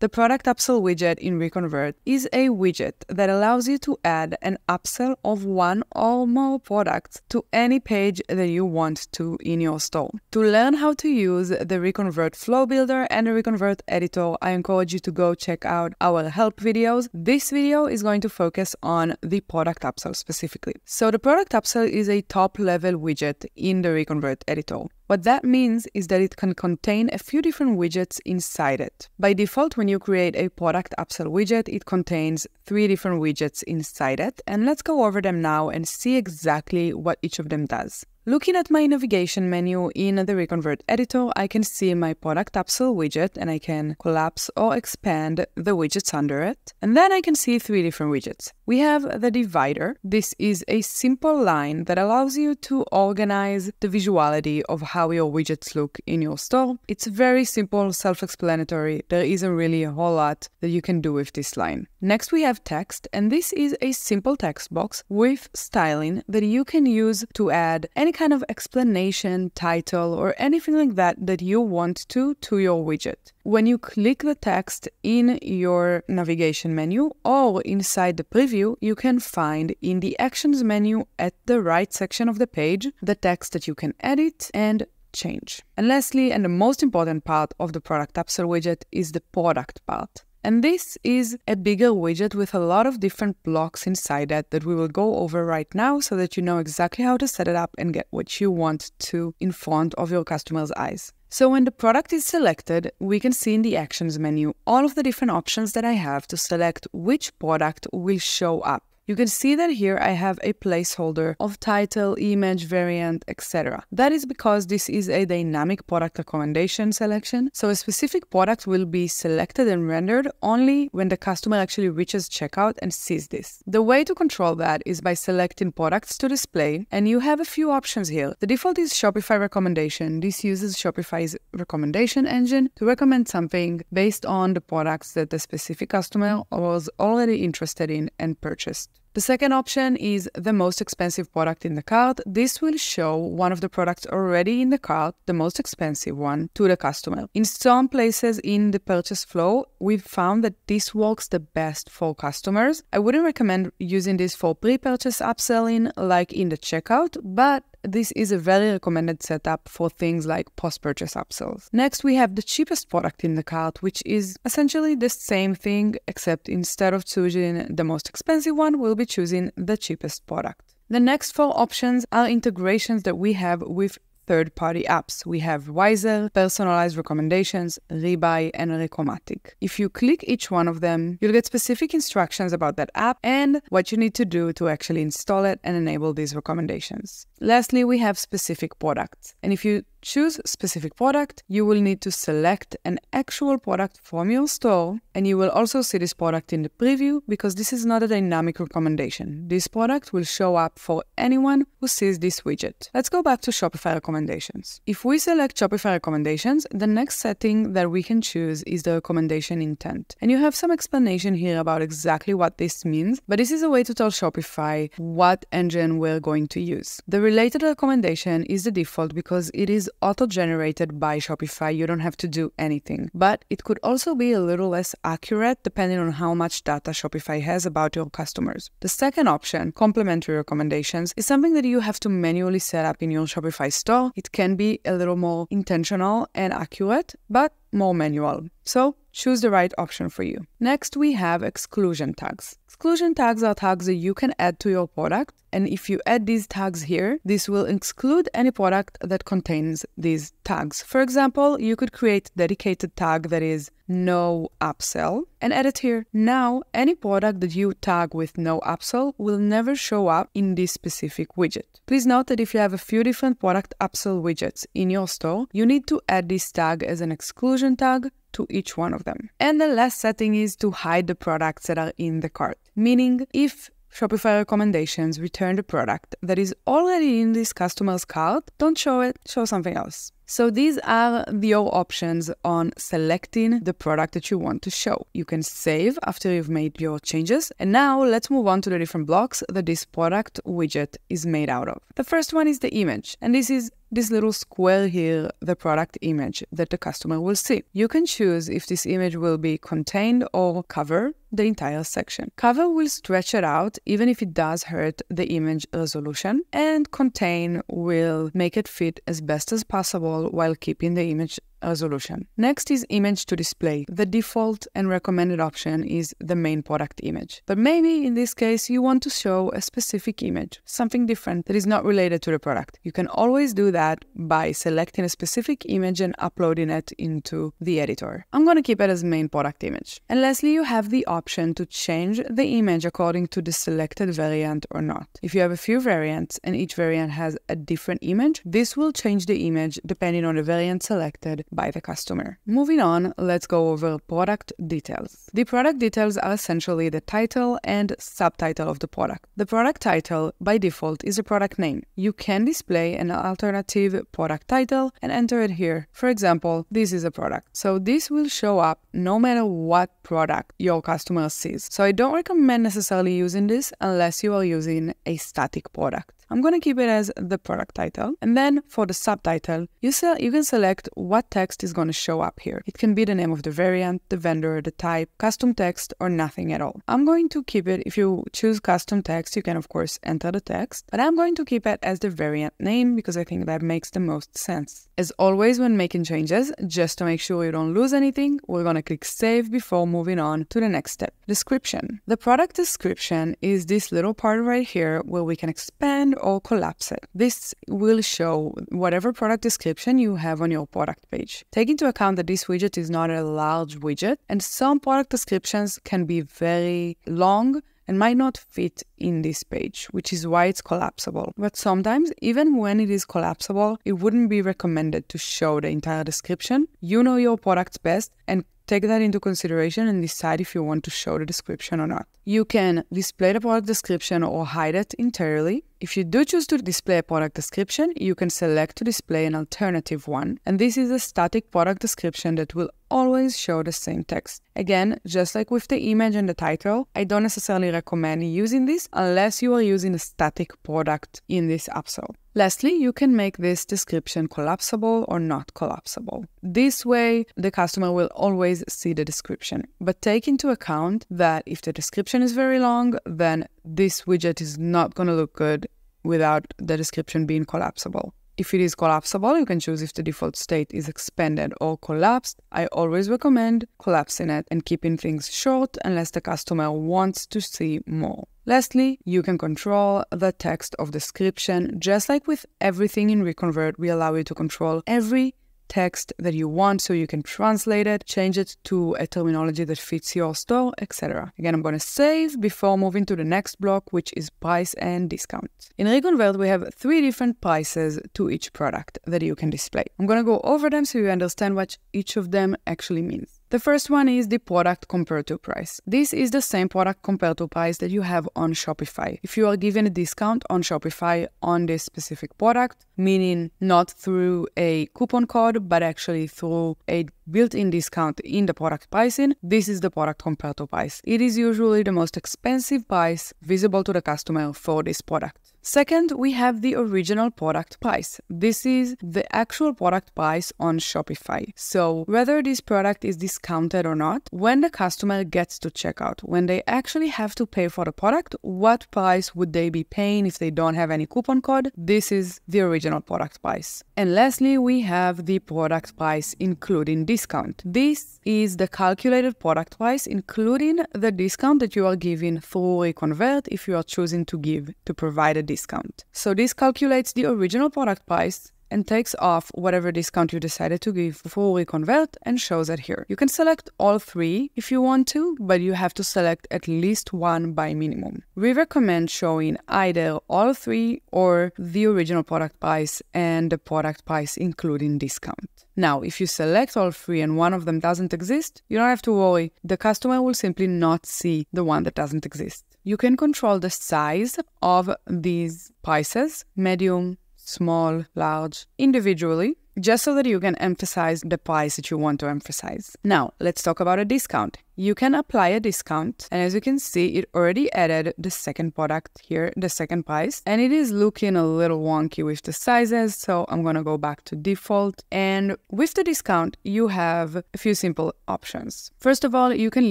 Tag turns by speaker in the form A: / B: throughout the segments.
A: The product upsell widget in Reconvert is a widget that allows you to add an upsell of one or more products to any page that you want to in your store. To learn how to use the Reconvert Flow Builder and the Reconvert Editor, I encourage you to go check out our help videos. This video is going to focus on the product upsell specifically. So the product upsell is a top level widget in the Reconvert Editor. What that means is that it can contain a few different widgets inside it. By default, when you create a product upsell widget, it contains three different widgets inside it. And let's go over them now and see exactly what each of them does. Looking at my navigation menu in the Reconvert editor, I can see my product upsell widget and I can collapse or expand the widgets under it. And then I can see three different widgets. We have the divider. This is a simple line that allows you to organize the visuality of how your widgets look in your store. It's very simple, self-explanatory. There isn't really a whole lot that you can do with this line. Next, we have text, and this is a simple text box with styling that you can use to add any kind of explanation, title, or anything like that that you want to to your widget. When you click the text in your navigation menu or inside the preview, you can find in the Actions menu at the right section of the page the text that you can edit and change. And lastly, and the most important part of the product upsell widget is the product part. And this is a bigger widget with a lot of different blocks inside it that we will go over right now so that you know exactly how to set it up and get what you want to in front of your customer's eyes. So when the product is selected, we can see in the actions menu all of the different options that I have to select which product will show up. You can see that here I have a placeholder of title, image, variant, etc. That is because this is a dynamic product recommendation selection, so a specific product will be selected and rendered only when the customer actually reaches checkout and sees this. The way to control that is by selecting products to display, and you have a few options here. The default is Shopify recommendation. This uses Shopify's recommendation engine to recommend something based on the products that the specific customer was already interested in and purchased. The second option is the most expensive product in the cart. This will show one of the products already in the cart, the most expensive one, to the customer. In some places in the purchase flow, we've found that this works the best for customers. I wouldn't recommend using this for pre purchase upselling like in the checkout, but this is a very recommended setup for things like post purchase upsells. Next, we have the cheapest product in the cart, which is essentially the same thing, except instead of choosing the most expensive one, we'll be choosing the cheapest product. The next four options are integrations that we have with third party apps. We have Wiser, personalized recommendations, Rebuy, and Recomatic. If you click each one of them, you'll get specific instructions about that app and what you need to do to actually install it and enable these recommendations. Lastly, we have specific products. And if you choose specific product, you will need to select an actual product from your store and you will also see this product in the preview because this is not a dynamic recommendation. This product will show up for anyone who sees this widget. Let's go back to Shopify recommendations. If we select Shopify recommendations, the next setting that we can choose is the recommendation intent. And you have some explanation here about exactly what this means, but this is a way to tell Shopify what engine we're going to use. The related recommendation is the default because it is auto generated by Shopify. You don't have to do anything. But it could also be a little less accurate depending on how much data Shopify has about your customers. The second option, complementary recommendations, is something that you have to manually set up in your Shopify store. It can be a little more intentional and accurate, but more manual. So choose the right option for you. Next, we have exclusion tags. Exclusion tags are tags that you can add to your product. And if you add these tags here, this will exclude any product that contains these tags. For example, you could create dedicated tag that is no upsell and add it here. Now, any product that you tag with no upsell will never show up in this specific widget. Please note that if you have a few different product upsell widgets in your store, you need to add this tag as an exclusion tag to each one of them. And the last setting is to hide the products that are in the cart, meaning if Shopify recommendations return the product that is already in this customer's cart, don't show it, show something else. So these are your options on selecting the product that you want to show. You can save after you've made your changes. And now let's move on to the different blocks that this product widget is made out of. The first one is the image, and this is this little square here the product image that the customer will see. You can choose if this image will be contained or cover the entire section. Cover will stretch it out even if it does hurt the image resolution, and contain will make it fit as best as possible while keeping the image resolution. Next is image to display. The default and recommended option is the main product image. But maybe in this case you want to show a specific image, something different that is not related to the product. You can always do that by selecting a specific image and uploading it into the editor. I'm going to keep it as main product image. And lastly, you have the option to change the image according to the selected variant or not. If you have a few variants and each variant has a different image, this will change the image depending on the variant selected by the customer. Moving on, let's go over product details. The product details are essentially the title and subtitle of the product. The product title, by default, is a product name. You can display an alternative product title and enter it here. For example, this is a product. So this will show up no matter what product your customer sees. So I don't recommend necessarily using this unless you are using a static product. I'm going to keep it as the product title. And then for the subtitle, you, you can select what text is going to show up here. It can be the name of the variant, the vendor, the type, custom text, or nothing at all. I'm going to keep it, if you choose custom text, you can of course enter the text, but I'm going to keep it as the variant name because I think that makes the most sense. As always when making changes, just to make sure you don't lose anything, we're going to click save before moving on to the next step. Description. The product description is this little part right here where we can expand or collapse it. This will show whatever product description you have on your product page. Take into account that this widget is not a large widget and some product descriptions can be very long and might not fit in this page, which is why it's collapsible. But sometimes, even when it is collapsible, it wouldn't be recommended to show the entire description. You know your products best and take that into consideration and decide if you want to show the description or not. You can display the product description or hide it entirely. If you do choose to display a product description, you can select to display an alternative one, and this is a static product description that will always show the same text. Again, just like with the image and the title, I don't necessarily recommend using this unless you are using a static product in this upsell. Lastly, you can make this description collapsible or not collapsible. This way, the customer will always see the description. But take into account that if the description is very long, then this widget is not going to look good without the description being collapsible. If it is collapsible, you can choose if the default state is expanded or collapsed. I always recommend collapsing it and keeping things short unless the customer wants to see more. Lastly, you can control the text of description. Just like with everything in Reconvert, we allow you to control every text that you want so you can translate it, change it to a terminology that fits your store, etc. Again, I'm going to save before moving to the next block, which is price and discount. In Reconvert, we have three different prices to each product that you can display. I'm going to go over them so you understand what each of them actually means. The first one is the product compared to price. This is the same product compared to price that you have on Shopify. If you are given a discount on Shopify on this specific product, meaning not through a coupon code, but actually through a built-in discount in the product pricing, this is the product compared to price. It is usually the most expensive price visible to the customer for this product. Second, we have the original product price. This is the actual product price on Shopify. So, whether this product is discounted or not, when the customer gets to checkout, when they actually have to pay for the product, what price would they be paying if they don't have any coupon code? This is the original product price. And lastly, we have the product price including discount. This is the calculated product price including the discount that you are giving through Reconvert if you are choosing to give to provide a discount. So this calculates the original product price and takes off whatever discount you decided to give before Reconvert and shows it here. You can select all three if you want to, but you have to select at least one by minimum. We recommend showing either all three or the original product price and the product price including discount. Now, if you select all three and one of them doesn't exist, you don't have to worry. The customer will simply not see the one that doesn't exist. You can control the size of these prices, medium, small, large, individually, just so that you can emphasize the price that you want to emphasize. Now, let's talk about a discount. You can apply a discount, and as you can see, it already added the second product here, the second price, and it is looking a little wonky with the sizes, so I'm gonna go back to default. And with the discount, you have a few simple options. First of all, you can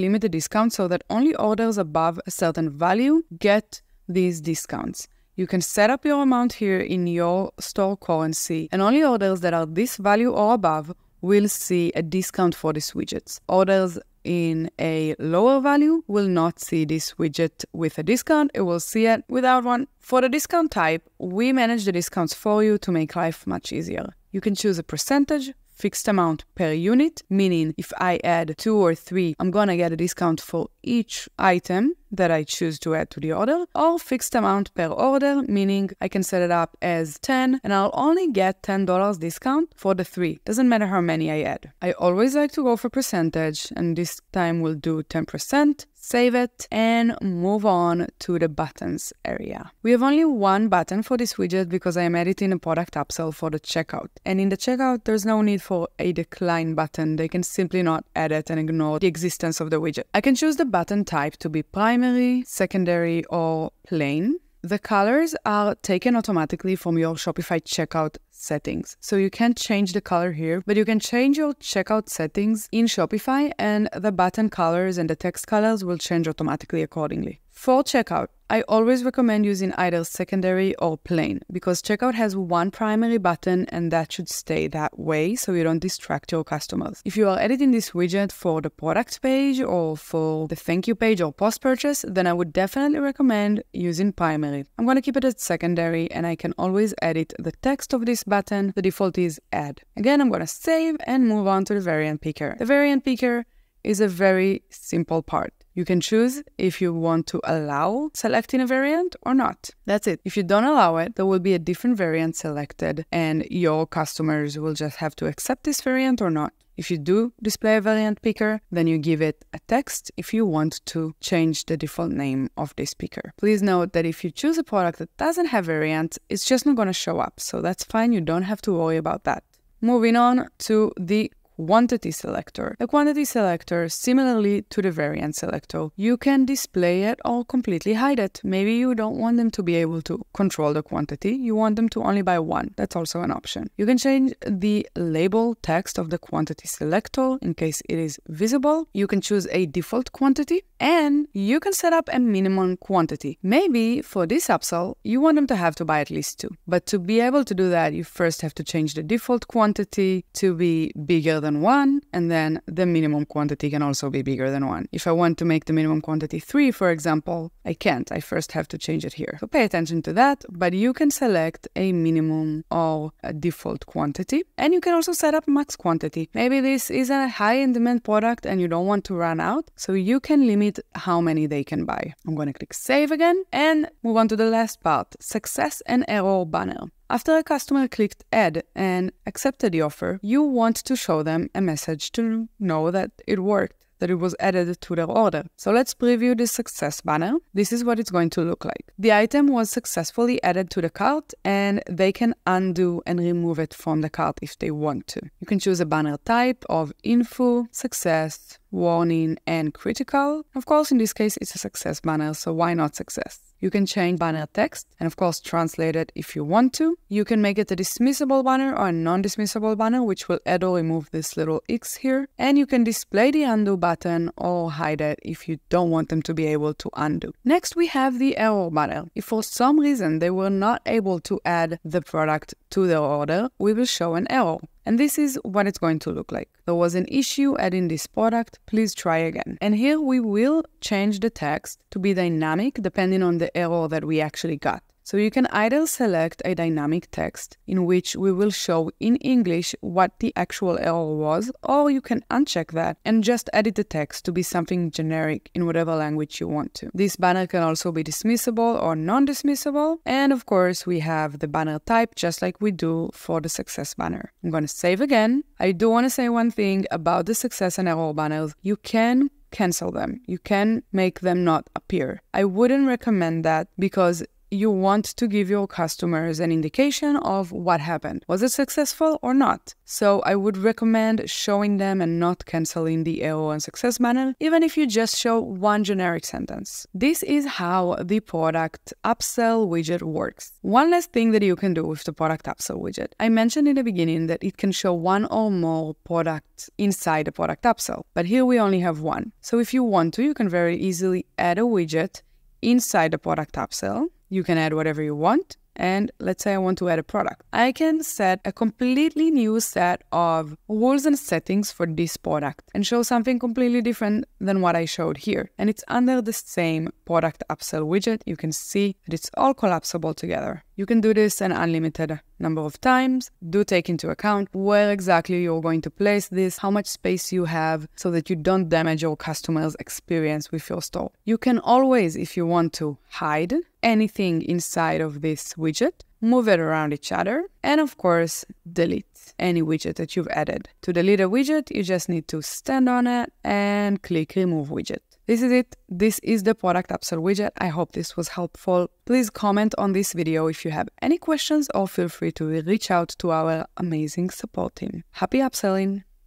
A: limit the discount so that only orders above a certain value get these discounts. You can set up your amount here in your store currency, and only orders that are this value or above will see a discount for these widgets. Orders in a lower value will not see this widget with a discount, it will see it without one. For the discount type, we manage the discounts for you to make life much easier. You can choose a percentage, fixed amount per unit, meaning if I add two or three, I'm gonna get a discount for each item that I choose to add to the order, or fixed amount per order, meaning I can set it up as 10 and I'll only get $10 discount for the three. Doesn't matter how many I add. I always like to go for percentage, and this time we'll do 10% save it, and move on to the buttons area. We have only one button for this widget because I am editing a product upsell for the checkout. And in the checkout, there's no need for a decline button. They can simply not edit and ignore the existence of the widget. I can choose the button type to be primary, secondary, or plain. The colors are taken automatically from your Shopify checkout settings. So you can't change the color here, but you can change your checkout settings in Shopify and the button colors and the text colors will change automatically accordingly. For checkout, I always recommend using either secondary or plain because checkout has one primary button and that should stay that way so you don't distract your customers. If you are editing this widget for the product page or for the thank you page or post purchase, then I would definitely recommend using primary. I'm going to keep it at secondary and I can always edit the text of this button. The default is add. Again, I'm going to save and move on to the variant picker. The variant picker is a very simple part. You can choose if you want to allow selecting a variant or not. That's it. If you don't allow it, there will be a different variant selected and your customers will just have to accept this variant or not. If you do display a variant picker, then you give it a text if you want to change the default name of this picker. Please note that if you choose a product that doesn't have variants, it's just not going to show up. So that's fine. You don't have to worry about that. Moving on to the quantity selector. The quantity selector, similarly to the variant selector, you can display it or completely hide it. Maybe you don't want them to be able to control the quantity, you want them to only buy one. That's also an option. You can change the label text of the quantity selector in case it is visible. You can choose a default quantity and you can set up a minimum quantity. Maybe for this upsell, you want them to have to buy at least two. But to be able to do that, you first have to change the default quantity to be bigger than than one, and then the minimum quantity can also be bigger than one. If I want to make the minimum quantity three, for example, I can't. I first have to change it here. So pay attention to that, but you can select a minimum or a default quantity, and you can also set up max quantity. Maybe this is a high in demand product and you don't want to run out, so you can limit how many they can buy. I'm going to click save again and move on to the last part, success and error banner. After a customer clicked add and accepted the offer, you want to show them a message to know that it worked that it was added to their order. So let's preview the success banner. This is what it's going to look like. The item was successfully added to the cart and they can undo and remove it from the cart if they want to. You can choose a banner type of info, success, warning, and critical. Of course, in this case, it's a success banner, so why not success? You can change banner text and, of course, translate it if you want to. You can make it a dismissible banner or a non dismissible banner, which will add or remove this little X here. And you can display the undo button or hide it if you don't want them to be able to undo. Next, we have the error banner. If for some reason they were not able to add the product to their order, we will show an error. And this is what it's going to look like. There was an issue adding this product, please try again. And here we will change the text to be dynamic depending on the error that we actually got. So you can either select a dynamic text in which we will show in English what the actual error was, or you can uncheck that and just edit the text to be something generic in whatever language you want to. This banner can also be dismissible or non-dismissible. And of course, we have the banner type just like we do for the success banner. I'm going to save again. I do want to say one thing about the success and error banners. You can cancel them. You can make them not appear. I wouldn't recommend that because you want to give your customers an indication of what happened. Was it successful or not? So I would recommend showing them and not canceling the error and success button, even if you just show one generic sentence. This is how the product upsell widget works. One last thing that you can do with the product upsell widget. I mentioned in the beginning that it can show one or more products inside the product upsell, but here we only have one. So if you want to, you can very easily add a widget inside the product upsell. You can add whatever you want and let's say I want to add a product. I can set a completely new set of rules and settings for this product and show something completely different than what I showed here. And it's under the same product upsell widget. You can see that it's all collapsible together. You can do this an unlimited number of times. Do take into account where exactly you're going to place this, how much space you have, so that you don't damage your customer's experience with your store. You can always, if you want to, hide anything inside of this widget, move it around each other, and of course, delete any widget that you've added. To delete a widget, you just need to stand on it and click Remove Widget. This is it. This is the product upsell widget. I hope this was helpful. Please comment on this video if you have any questions or feel free to reach out to our amazing support team. Happy upselling!